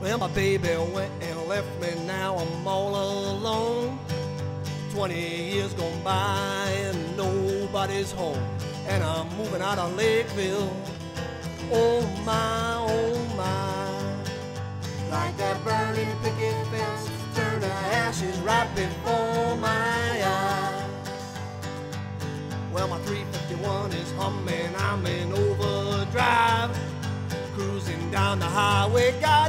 Well, my baby went and left me, now I'm all alone. Twenty years gone by and nobody's home. And I'm moving out of Lakeville. Oh my, oh my. Like that burning picket fence, turn to ashes right before my eyes. Well, my 351 is humming, I'm in overdrive. Cruising down the highway, God,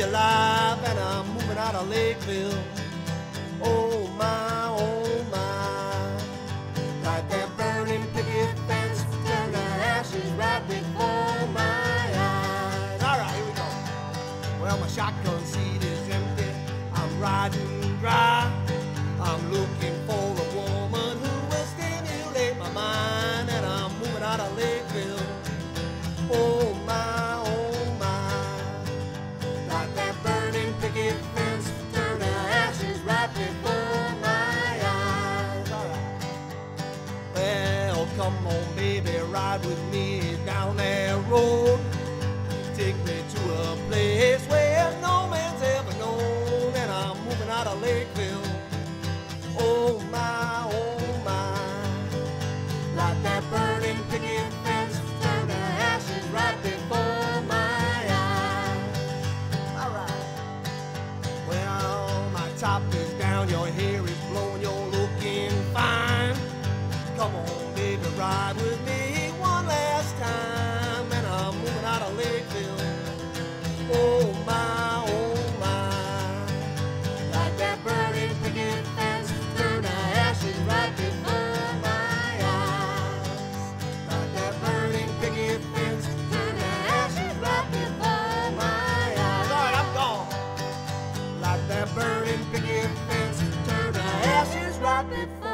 alive. And I'm moving out of Lakeville. Oh my, oh my. Like that burning picket fence, turn to ashes right before my eyes. All right, here we go. Well, my shotgun seat is empty. I'm riding dry. Come on, baby, ride with me down that road. Take me to a place where no man's ever known, and I'm moving out of Lakeville. Oh my, oh my, like that burning picket fence turned to ashes right before my eyes. All right. Well, my top is down, your hair is blowing, you're looking fine. Come on, baby, ride with me one last time. And I'm moving out of Lakeville. Oh, my, oh, my. Like that bird in picket fence, turn the ashes right before my eyes. Like that bird in picket fence, turn the ashes right before my eyes. All right, I'm gone. Like that bird in picket fence, turn the ashes right before my eyes.